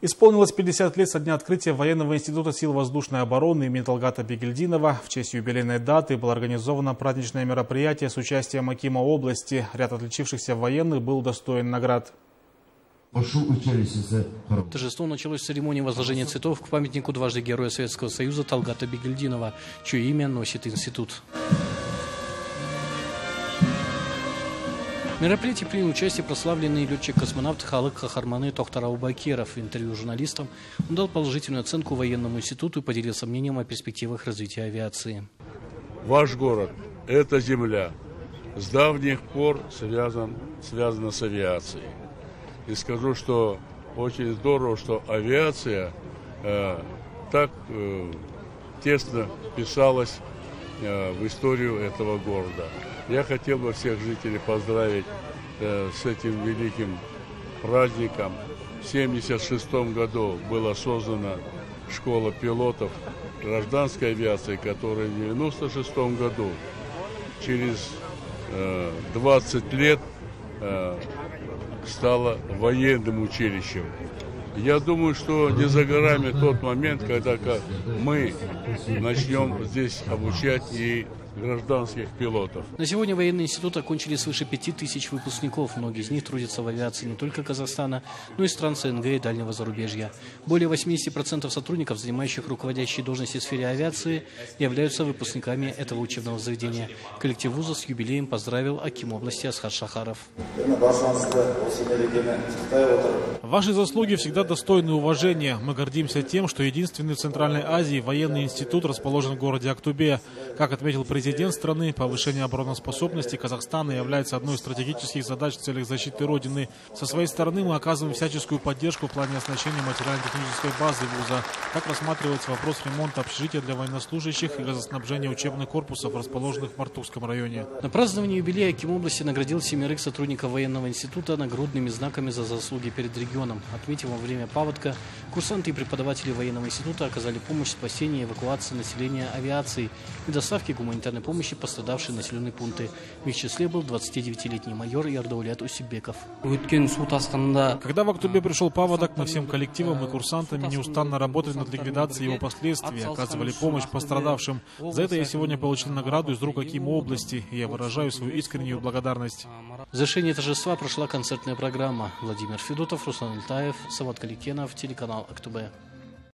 Исполнилось 50 лет со дня открытия Военного института сил воздушной обороны имени Талгата Бегельдинова. В честь юбилейной даты было организовано праздничное мероприятие с участием Акима области. Ряд отличившихся военных был достоин наград. Торжество началось с церемонии возложения цветов к памятнику дважды Героя Советского Союза Талгата Бегельдинова, чье имя носит институт. Мероприятии принял участие прославленный летчик-космонавт Халык Хахарманы Тохтар Аубакиров. В интервью журналистам он дал положительную оценку военному институту и поделился мнением о перспективах развития авиации. Ваш город – это земля. С давних пор связан, связана с авиацией. И скажу, что очень здорово, что авиация э, так э, тесно вписалась э, в историю этого города. Я хотел бы всех жителей поздравить э, с этим великим праздником. В 1976 году была создана школа пилотов гражданской авиации, которая в 1996 году через э, 20 лет э, стала военным училищем. Я думаю, что не за горами тот момент, когда мы начнем здесь обучать и гражданских пилотов. На сегодня военный институт окончили свыше пяти тысяч выпускников. Многие из них трудятся в авиации не только Казахстана, но и стран СНГ и дальнего зарубежья. Более 80% сотрудников, занимающих руководящие должности в сфере авиации, являются выпускниками этого учебного заведения. Коллектив вуза с юбилеем поздравил Аким области Асхат Шахаров. Ваши заслуги всегда достойны уважения. Мы гордимся тем, что единственный в Центральной Азии военный институт расположен в городе Актубе. Как отметил президент президент страны, повышение обороноспособности Казахстана является одной из стратегических задач в целях защиты Родины. Со своей стороны мы оказываем всяческую поддержку в плане оснащения материально-технической базы вуза. Так рассматривается вопрос ремонта общежития для военнослужащих и газоснабжения учебных корпусов, расположенных в Мартукском районе. На праздновании юбилея Аким области наградил семерых сотрудников военного института нагрудными знаками за заслуги перед регионом. Отметив во время паводка, курсанты и преподаватели военного института оказали помощь в спасении и эвакуации населения авиацией и доставке гуманитарной гуманитарной помощи пострадавшие населенные пункты. В их числе был 29-летний майор Ярдаулят Усибеков. Когда в Актубе пришел паводок, мы всем коллективом и курсантами неустанно работали над ликвидацией его последствий, оказывали помощь пострадавшим. За это я сегодня получил награду из рук Акима области, и я выражаю свою искреннюю благодарность. В завершении торжества прошла концертная программа. Владимир Федотов, Руслан Ильтаев, Сават Каликенов, телеканал Актубе.